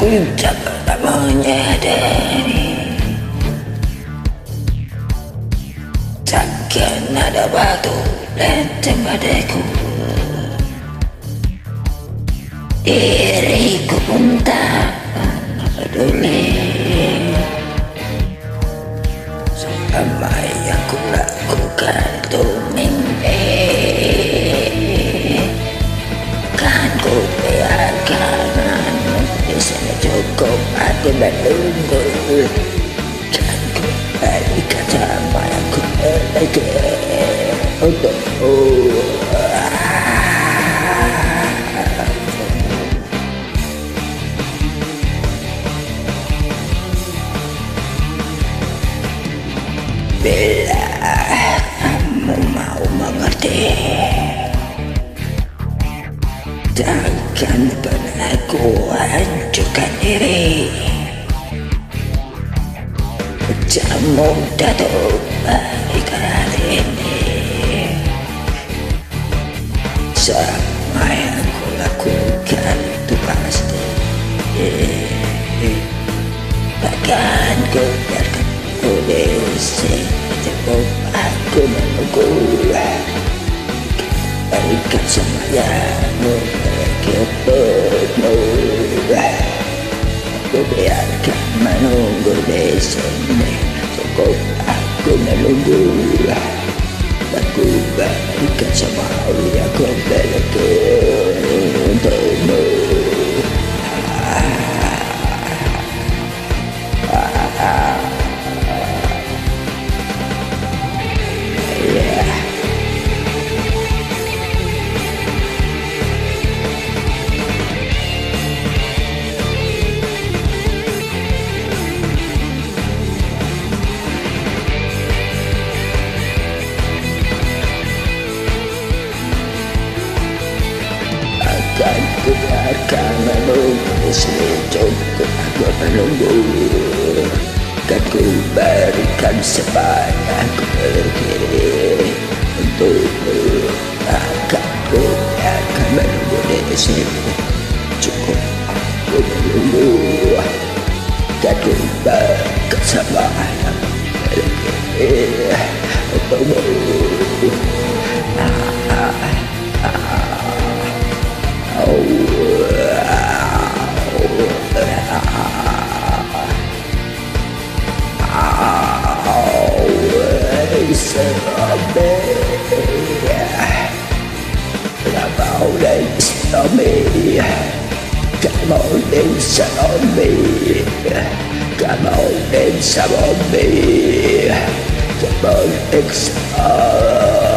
tak pernah menyadari. Takkan ada batu lenteng padaku Diriku pun tak peduli 내음을 자기 가자마야 그에게 어떤 Bila kamu mau mengerti Jangan pernah ku hancurkan diri mudah tuh berikan hati ini. Sama yang ku lakukan itu pasti. Bahkan ku biarkan ku di sini Cukup aku menunggu Berikan semua yang memiliki untukmu. Aku biarkan menunggu di sini Go, go, go, go. Akan ku biarkan menunggu di sini cukup aku menunggu. Kan ku berikan sebanyak ku miliki untukmu akan ku biarkan menunggu di sini cukup aku menunggu kan ku berikan sebanyak ku miliki untukmu on me. Come on, inside on me. Come on, inside on me. Come on, inside.